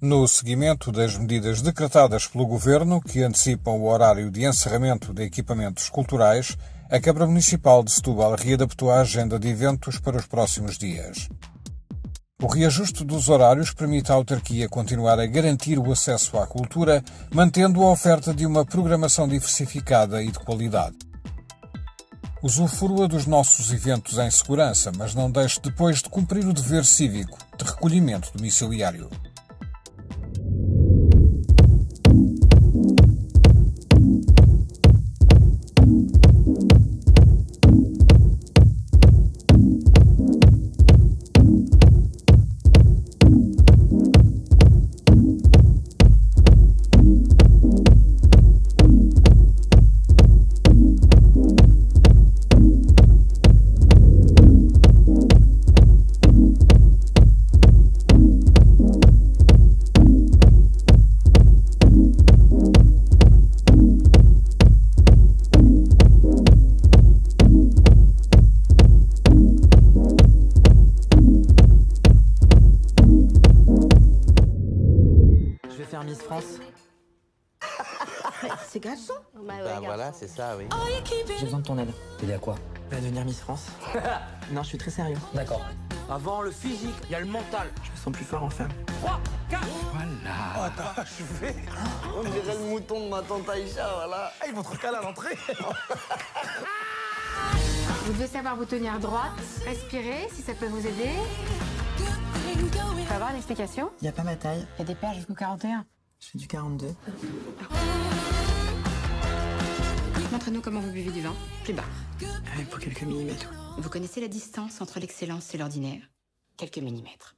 No seguimento das medidas decretadas pelo Governo, que antecipam o horário de encerramento de equipamentos culturais, a Câmara Municipal de Setúbal readaptou a agenda de eventos para os próximos dias. O reajuste dos horários permite à autarquia continuar a garantir o acesso à cultura, mantendo a oferta de uma programação diversificada e de qualidade. Usufrua dos nossos eventos em segurança, mas não deixe depois de cumprir o dever cívico de recolhimento domiciliário. C'est garçon Bah, voilà, c'est ça, oui. J'ai besoin de ton aide. T'aider à quoi? Bah, devenir Miss France. non, je suis très sérieux. D'accord. Avant le physique, il y a le mental. Je me sens plus fort en femme. 3, 4. Voilà. On dirait le mouton de ma tante Aïcha, voilà. ils vont te recaler à l'entrée. Vous devez savoir vous tenir droite, respirer si ça peut vous aider. Faut avoir une explication Y a pas ma taille. Il y a des paires jusqu'au 41. Je fais du 42. Montrez-nous comment vous buvez du vin. Plus bas. Il faut quelques millimètres. Vous connaissez la distance entre l'excellence et l'ordinaire? Quelques millimètres.